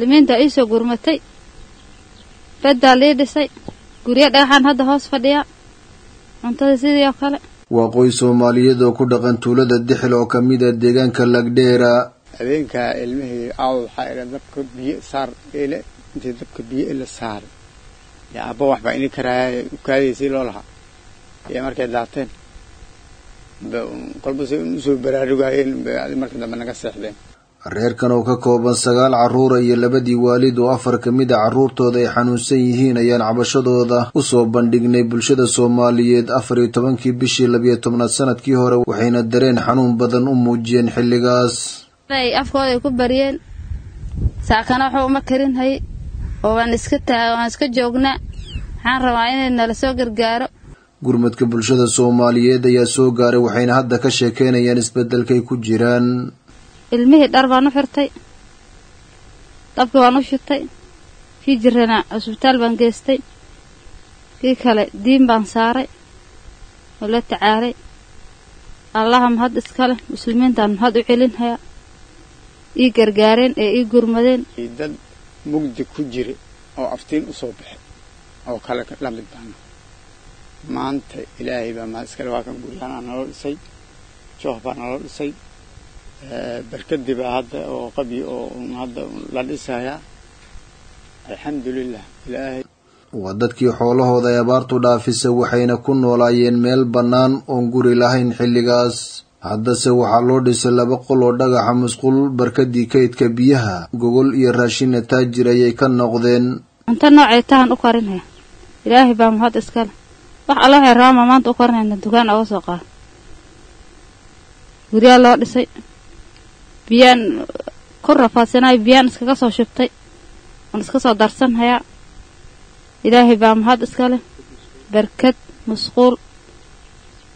muslimiinta ii soo gurmatay. Beddaa lii dhisay. Guryo dhagaxaan hadda hoos fadhiya. Cuntada sidii oo kale. Waa qoys soomaaliyeed oo ku dhaqan tuulada dixil oo ka mid a deegaanka lagdheera. Habeenkaa ilmihii aawd waxaa idha dabka biyo saar ele intii dabka biyo ila saaray yo abba waxbaa ini karaaya ukaadaysii loo lahaa. Iyo markay daateen. Kolba say u soo baraarugaayeen markii dambe naga seexdeen reerkan oo ka kooban sagaal carruura iyo labadii waalid oo afar ka mid a carruurtooda ay xanuunsan yihiin ayaan cabashadooda u soo bandhignay bulshada soomaaliyeed afar iyo tobankii bishii labiyo tobnaad sannadkii hore waxayna dareen xanuun badan u muujiyeen xilligaas. Afkooda ay ku bariyeen saakana waxba uma karin hay oo waan iska taa waan iska joognaa. Waxaan rabaa inay nala soo gargaaro. Gurmadka bulshada soomaaliyeed ayaa soo gaaray waxayna hadda ka sheekeynayaan isbeddelkay ku jiraan ilmihii dhar baan u xirtay dabkii waan u shitay kii jirana cusbitaal baan geystay kii kale diin baan saaray oo la tacaalay. Allaha mahad iskaleh muslimiintaan mahad u celinhayaa ii gargaareen ee ii gurmadeen. Dad mugdi ku jira oo aftiin u soo baxay oo kale la mid baana. Maanta ilaahay baa mahad iskale waa kan guryahanaa naloo dhisay jooh baa naloo dhisay barkadii baa hadda oo qabyi oo hadda la dhisayaa alxamdulilah ilaahay. Waa dadkii xoolahooda ay abaartu dhaafisa waxayna ku noolaayeen meel bannaan oon guri lahayn xilligaas. Haddase waxaa loo dhisay laba qol oo dhagaxa musqul barkadii kaydka biyaha gogol iyo raashinna taajir ayay ka noqdeen. Cunto noocay tahan u karinaya ilaahay baa mahad iskale wax alla waxay maanta u karinayna dukaan oga soo qaada guryaa loo dhisay biyaan ku rafaadsanayo biyaan iskaga soo shubtay. Oon iska soo darsanhayaa ilaahay baa mahad iska leh. Barkad musquul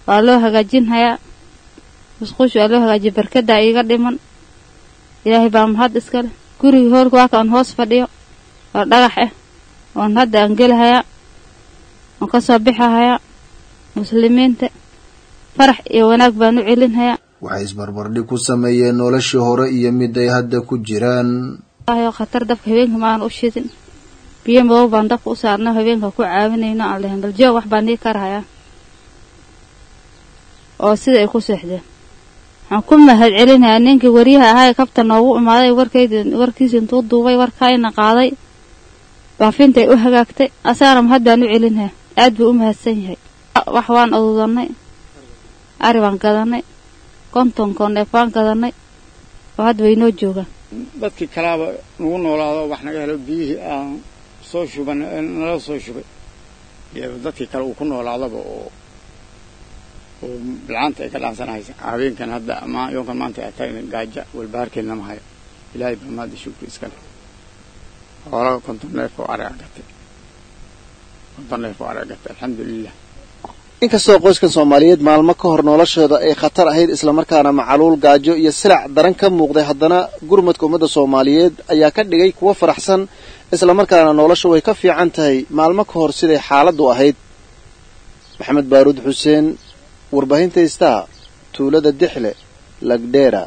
waa loo hagaajinhayaa musquusha waa loo hagaajiya. Barkaddaa iiga dhiman. Ilaahay baa mahad iska leh. Gurigii hoolka waa ka on hoos fadhiyo. Oo dhagax ah oon hadda aan gelahayaa oon ka soo bixahayaa muslimiinta. Farax iyo wanaag baan u celinhayaa waxay isbarbardhig ku sameeyeen noloshii hore iyo mid ay hadda ku jiraan. Khatar dabka habeenka ma aan u shidin. Biyo madow baan dabka u saarna habeenka ku caawinayno aan lahayn bal joog wax baan nii karahayaa oo sida ay ku seexdeen. Waxaan ku mahad celinayaa ninkii wariyaha ahaa ee kabta noogu imaaday warkiisi intuu duubay warkaayna qaaday. Baafintay u hagaagtay. Asaana mahad baan u celinayaa aad buu u mahadsan yahay. Wax waan aduudanay ari baan gadanay konton koneef baan gadanay oo hadda way noo joogaan dadkii kalaaba nagu noolaado wax naga helo biyihii aan soo shuban nala soo shubay. Dadkii kale uu ku noolaadaba oo oo bilcaanta ay ka dhaansanahaysa habeenkan hadda yoonkan maanta ay tahay gaaja walbaharkeedna ma hayo. Ilaahay baa mahadda shukri iskale hoolaga konton neef oo ariga gatay konton neef oo ariga gatay alxamdulilah inkastoo qoyskan soomaaliyeed maalmo ka hor noloshooda ay khatar ahayd islamarkaana macaluul gaajo iyo silac daran ka muuqday haddana gurmadka ummadda soomaaliyeed ayaa ka dhigay kuwo faraxsan islamarkaana nolosha way ka fiican tahay. Maalmo ka hor siday xaaladdu ahayd. Maxamed baaruud xuseen warbaahinta istaa tuulada dixle lagdheera